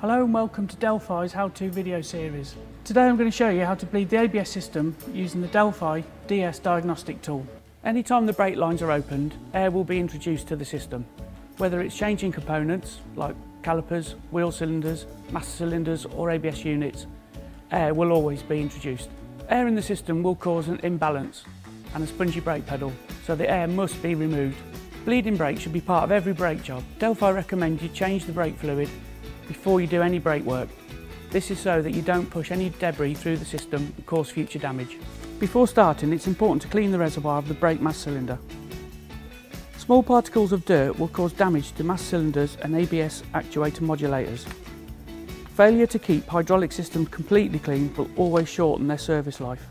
Hello and welcome to Delphi's how-to video series. Today I'm going to show you how to bleed the ABS system using the Delphi DS diagnostic tool. Anytime the brake lines are opened, air will be introduced to the system. Whether it's changing components like calipers, wheel cylinders, master cylinders or ABS units, air will always be introduced. Air in the system will cause an imbalance and a spongy brake pedal, so the air must be removed. Bleeding brake should be part of every brake job. Delphi recommend you change the brake fluid before you do any brake work. This is so that you don't push any debris through the system and cause future damage. Before starting, it's important to clean the reservoir of the brake mass cylinder. Small particles of dirt will cause damage to mass cylinders and ABS actuator modulators. Failure to keep hydraulic systems completely clean will always shorten their service life.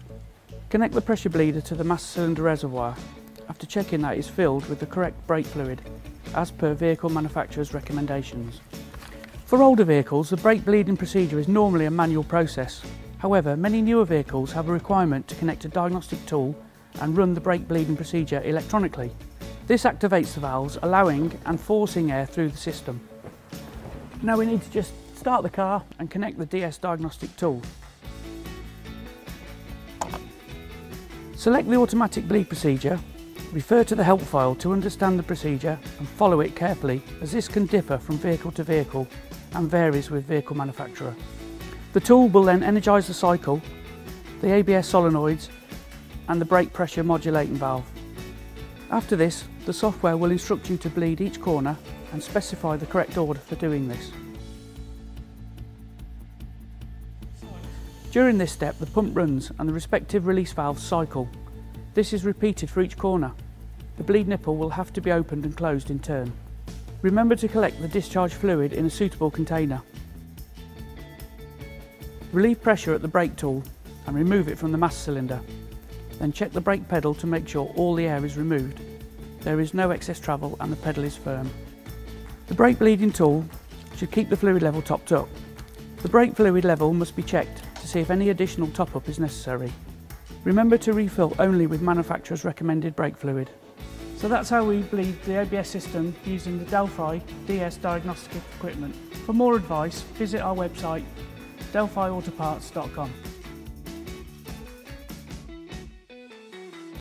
Connect the pressure bleeder to the master cylinder reservoir after checking that it's filled with the correct brake fluid as per vehicle manufacturer's recommendations. For older vehicles, the brake bleeding procedure is normally a manual process. However, many newer vehicles have a requirement to connect a diagnostic tool and run the brake bleeding procedure electronically. This activates the valves, allowing and forcing air through the system. Now we need to just start the car and connect the DS diagnostic tool. Select the automatic bleed procedure, refer to the help file to understand the procedure and follow it carefully as this can differ from vehicle to vehicle and varies with vehicle manufacturer. The tool will then energise the cycle, the ABS solenoids and the brake pressure modulating valve. After this, the software will instruct you to bleed each corner and specify the correct order for doing this. During this step, the pump runs and the respective release valves cycle. This is repeated for each corner. The bleed nipple will have to be opened and closed in turn. Remember to collect the discharge fluid in a suitable container. Relieve pressure at the brake tool and remove it from the master cylinder. Then check the brake pedal to make sure all the air is removed. There is no excess travel and the pedal is firm. The brake bleeding tool should keep the fluid level topped up. The brake fluid level must be checked to see if any additional top-up is necessary. Remember to refill only with manufacturer's recommended brake fluid. So that's how we bleed the ABS system using the Delphi DS diagnostic equipment. For more advice, visit our website delphiautoparts.com.